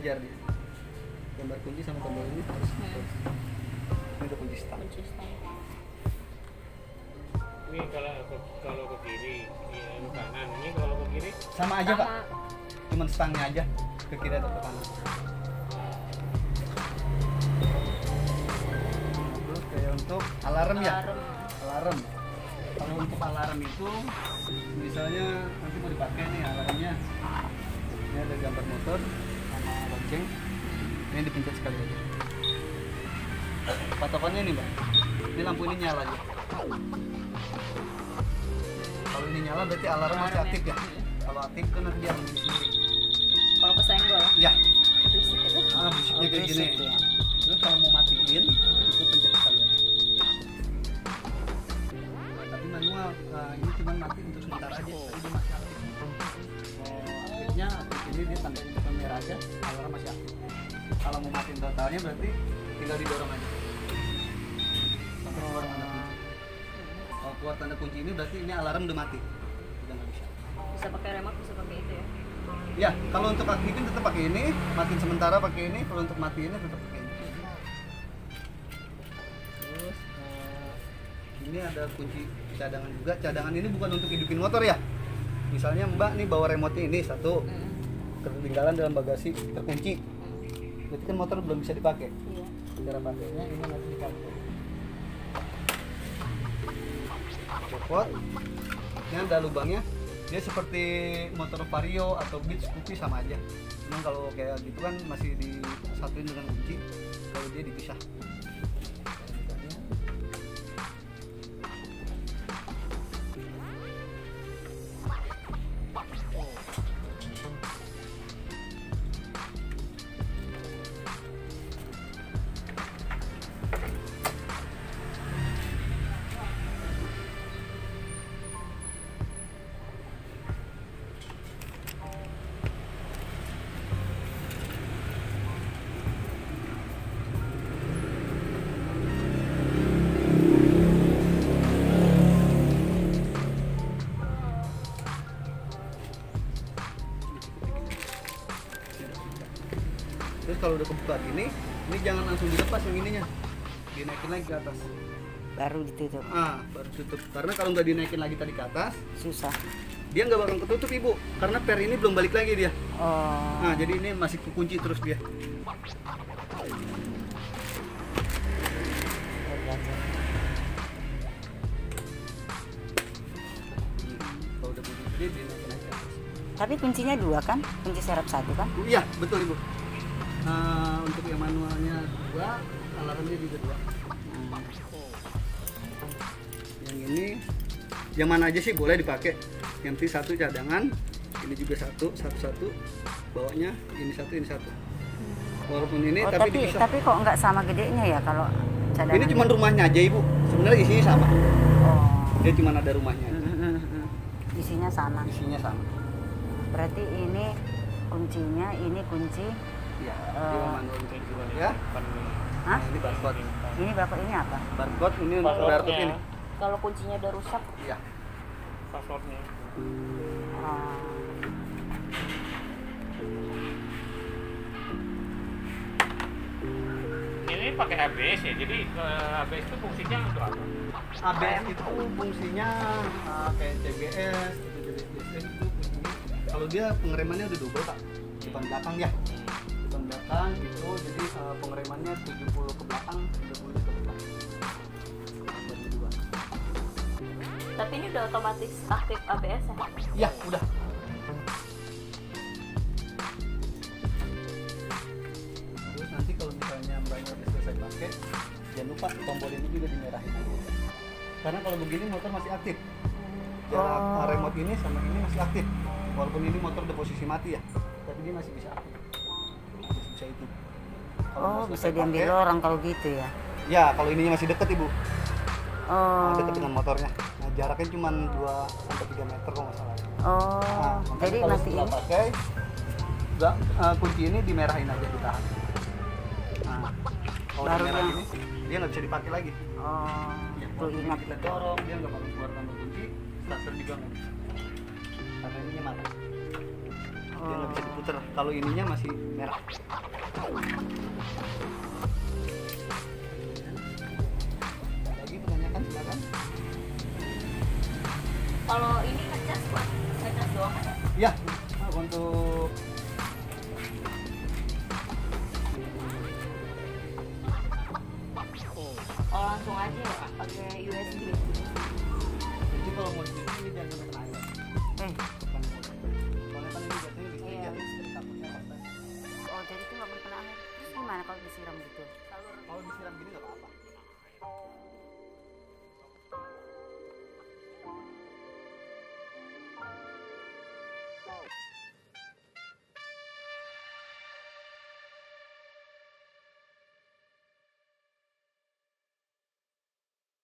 gambar kunci sama tombol ini. Harus Hmm. ini udah kunci start. Kunci start. Ini kalau ke, kalau ke kiri, ini ke kanan. Ini kalau ke kiri, sama aja pak. Sama. Cuman stangnya aja. Ke kiri atau ke kanan. Terus kayak untuk alarm ya? Alarm. Alarm. Kalau untuk alarm itu misalnya nanti mau dipakai nih alarmnya. Ini ada gambar motor lonceng ini dipencet sekali aja patokannya nih mbak. Ini lampu ini nyala aja kalau ini nyala berarti alarm masih aktif ya? Kalau aktif kan nanti dia akan sendiri sementara aja tadi masih aktif. Oh, aktif ini dia tanda hitam merah aja alarm masih aktif. Kalau mau matiin totalnya berarti tinggal didorong aja. Sampai keluar tanda kunci kalau keluar tanda kunci ini berarti ini alarm udah mati. Udah nggak bisa. Bisa pakai remote bisa pakai itu ya? Ya kalau untuk aktifin tetap pakai ini matiin sementara pakai ini kalau untuk matiin tetap pakai ini ada kunci cadangan juga. Cadangan ini bukan untuk hidupin motor ya. Misalnya mbak nih bawa remote ini satu. Hmm. ketinggalan dalam bagasi terkunci. Berarti kan motor belum bisa dipakai? Iya. Cara pakainya ini nanti dipakai. Copot ini ada lubangnya. Dia seperti motor vario atau beach Scoopy sama aja. Cuman kalau kayak gitu kan masih disatuin dengan kunci kalau dia dipisah udah kebuka gini ini jangan langsung dilepas yang ininya. Dinaikin lagi ke atas. Baru ditutup. Ah baru tutup karena kalau nggak dinaikin lagi tadi ke atas susah. dia nggak bakal ketutup ibu. Karena per ini belum balik lagi dia. Oh. Nah jadi ini masih kekunci terus dia. Tapi kuncinya dua kan? Kunci serap satu kan? Iya betul ibu nah untuk yang manualnya dua alarmnya juga dua. Yang ini yang mana aja sih? Boleh dipakai. Yang penting satu cadangan ini juga satu satu satu bawahnya ini satu ini satu. Walaupun ini oh, tapi, tapi dipisah. tapi kok nggak sama gedenya ya kalau cadangan ini cuma rumahnya aja ibu. Sebenarnya isinya sama. Oh. Dia cuma ada rumahnya aja. Isinya sama. Isinya sama. Berarti ini kuncinya ini kunci iya. Eh, ya? Hah? Ini barcode. Ini barcode ini apa? Barcode ini untuk barcode ini. Kalau kuncinya udah rusak? Iya. Passwordnya. oh. Ini pakai ABS ya, jadi eh, ABS itu fungsinya untuk apa? ABS itu fungsinya uh, kayak CBS CBS itu fungsinya. Kalau dia pengeremannya udah double pak depan belakang ya belakang itu jadi uh, pengeremannya 70 ke belakang 30 ke depan tapi ini udah otomatis aktif ABS ya? Iya udah. Terus nanti kalau misalnya mbaknya udah selesai pakai jangan lupa tombol ini juga dimerahin. Karena kalau begini motor masih aktif. Jarak Oh. remote ini sama ini masih aktif. Walaupun ini motor udah posisi mati ya tapi dia masih bisa aktif bisa itu. Kalau oh bisa diambil pakai, orang kalau gitu ya? Ya kalau ininya masih deket ibu. Oh. Deket dengan motornya. Nah jaraknya cuma 2 sampai 3 meter kalau nggak salah. Oh Nah, jadi setelah ini? pakai nggak eh, kunci ini dimerahin aja ditahan. Nah kalau Baru dimerah yang- ini dia nggak bisa dipakai lagi. Oh ya, walaupun ingat. kita dorong dia nggak bakal keluar tambah kunci starter juga nggak bisa karena ininya mati dia nggak bisa diputer kalau ininya masih merah. Lagi pertanyaan silakan. Kalau ini ngecas buat ngecas doang ya untuk Oh langsung aja ya pakai USB. Jadi kalau mau di sini jangan disiram gitu. Kalau disiram gini nggak apa-apa.